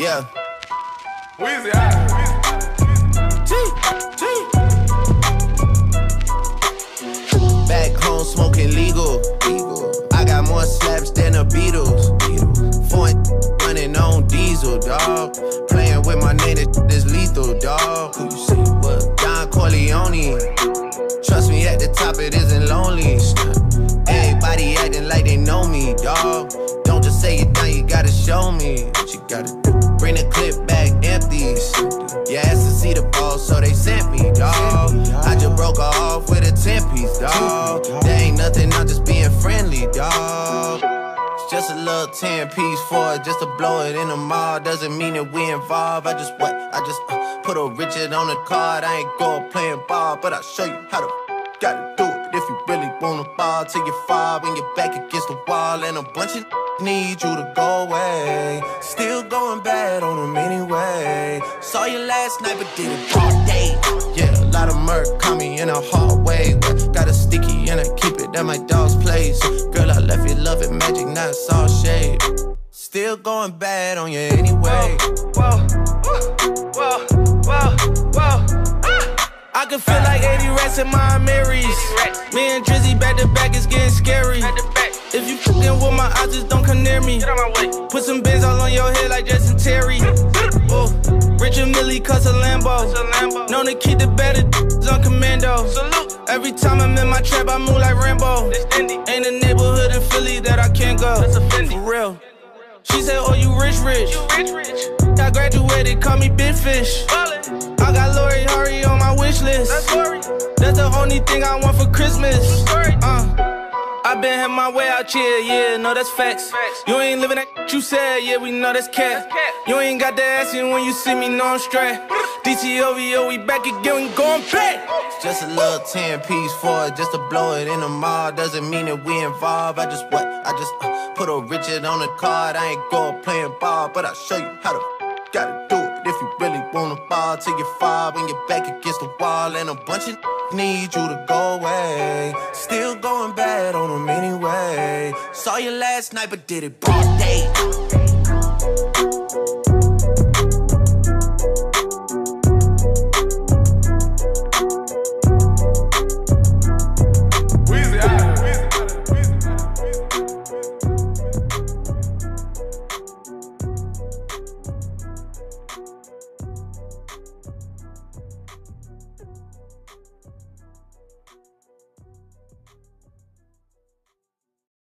Yeah. Weezy, T. Back home smoking legal. legal. I got more slaps than the Beatles. Beatles. Foreign running on diesel, dog. Playing with my name, this is lethal, dog. Who you see? What? Don Corleone. Trust me, at the top it isn't lonely. Everybody acting like they know me, dog. Don't just say it now, you gotta show me what you gotta do. Bring the clip back empty. You asked to see the ball, so they sent me, dog. I just broke her off with a 10 piece, dog. There ain't nothing, I'm just being friendly. It's just a little 10 piece for it, just to blow it in the mall. Doesn't mean that we involved. I just what? I just uh, put a Richard on the card. I ain't go playing ball, but I'll show you how to gotta it. If you really wanna ball till you fall when you're back against the wall, and a bunch of need you to go away. Still going bad on them anyway. Saw you last night, but did it all day. Yeah, a lot of murk caught me in a hard way. Got a sticky and I keep it at my dog's place. Girl, I left you loving magic, not all shade. Still going bad on you anyway. Whoa, whoa, whoa, whoa, whoa. I can feel like 80 rats in my Marys. Me and Drizzy back to back is getting scary. If you fucking with my eyes, just don't come near me. Get out my way. Put some bins all on your head like Jason Terry. Oh, Richard Mille cuss a Lambo. It's a Lambo. Known to keep the better on commando. Salute. Every time I'm in my trap, I move like Rambo. Ain't a neighborhood in Philly that I can't go. That's a Fendi. For real. She said, Oh, you rich, rich. You rich, rich. I graduated, call me Big Fish. I the only thing I want for Christmas. Uh, I been had my way out here, yeah, no, that's facts. Facts. You ain't living that you said, yeah, we know that's cat. That's cat. You ain't got the ass in when you see me, know I'm straight. DTOVO, we back again, we going back. Just a little 10 piece for it, just to blow it in the mall. Doesn't mean that we involved. I just what? I just uh, put a Richard on the card. I ain't go playing ball, but I'll show you how to gotta do it. If you really wanna ball till you fall when you're back against the wall, and a bunch of need you to go away. Still going bad on them anyway. Saw you last night, but did it broad day.